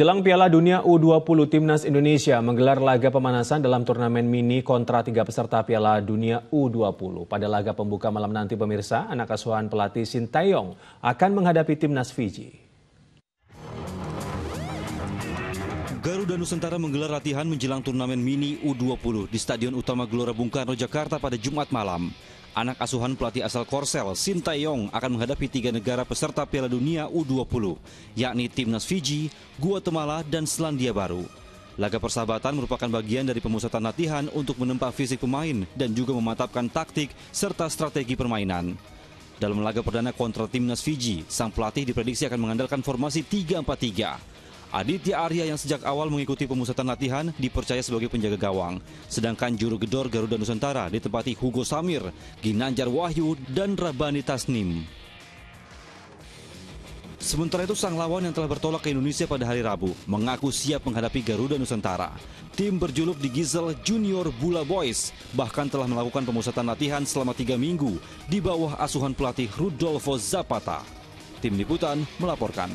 Jelang Piala Dunia U20 Timnas Indonesia menggelar laga pemanasan dalam turnamen mini kontra tiga peserta Piala Dunia U20. Pada laga pembuka malam nanti pemirsa, anak asuhan pelatih Sintayong akan menghadapi Timnas Fiji. Garuda Nusantara menggelar latihan menjelang turnamen mini U20 di Stadion Utama Gelora Bung Karno, Jakarta pada Jumat malam. Anak asuhan pelatih asal Korsel, Sintayong, akan menghadapi tiga negara peserta Piala Dunia U20, yakni Timnas Fiji, Guatemala, dan Selandia Baru. Laga persahabatan merupakan bagian dari pemusatan latihan untuk menempa fisik pemain dan juga memantapkan taktik serta strategi permainan. Dalam laga perdana kontra Timnas Fiji, sang pelatih diprediksi akan mengandalkan formasi 3-4-3. Aditya Arya yang sejak awal mengikuti pemusatan latihan dipercaya sebagai penjaga gawang. Sedangkan juru gedor Garuda Nusantara ditempati Hugo Samir, Ginanjar Wahyu, dan Rabani Tasnim. Sementara itu sang lawan yang telah bertolak ke Indonesia pada hari Rabu mengaku siap menghadapi Garuda Nusantara. Tim berjuluk di Gizel Junior Bula Boys bahkan telah melakukan pemusatan latihan selama tiga minggu di bawah asuhan pelatih Rudolfo Zapata. Tim Liputan melaporkan.